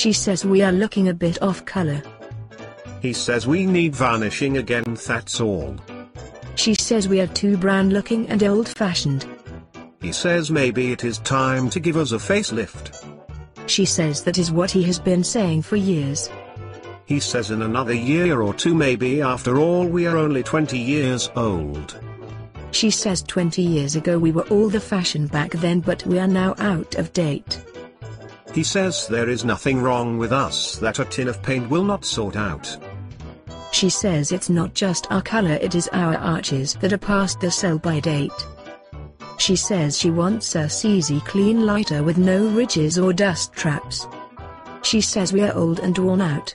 She says we are looking a bit off color. He says we need varnishing again that's all. She says we are too brown looking and old fashioned. He says maybe it is time to give us a facelift. She says that is what he has been saying for years. He says in another year or two maybe after all we are only 20 years old. She says 20 years ago we were all the fashion back then but we are now out of date. He says there is nothing wrong with us that a tin of paint will not sort out. She says it's not just our color it is our arches that are past the sell by date. She says she wants us easy clean lighter with no ridges or dust traps. She says we are old and worn out.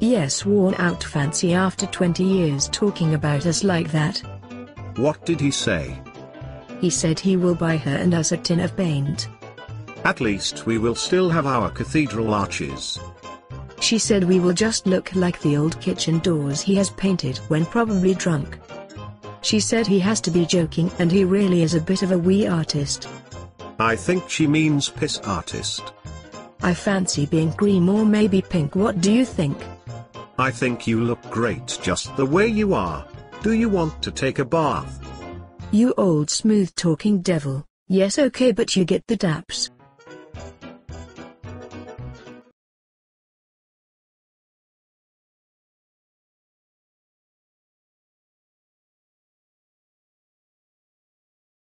Yes worn out fancy after 20 years talking about us like that. What did he say? He said he will buy her and us a tin of paint. At least we will still have our cathedral arches. She said we will just look like the old kitchen doors he has painted when probably drunk. She said he has to be joking and he really is a bit of a wee artist. I think she means piss artist. I fancy being cream or maybe pink what do you think? I think you look great just the way you are. Do you want to take a bath? You old smooth talking devil, yes okay but you get the daps.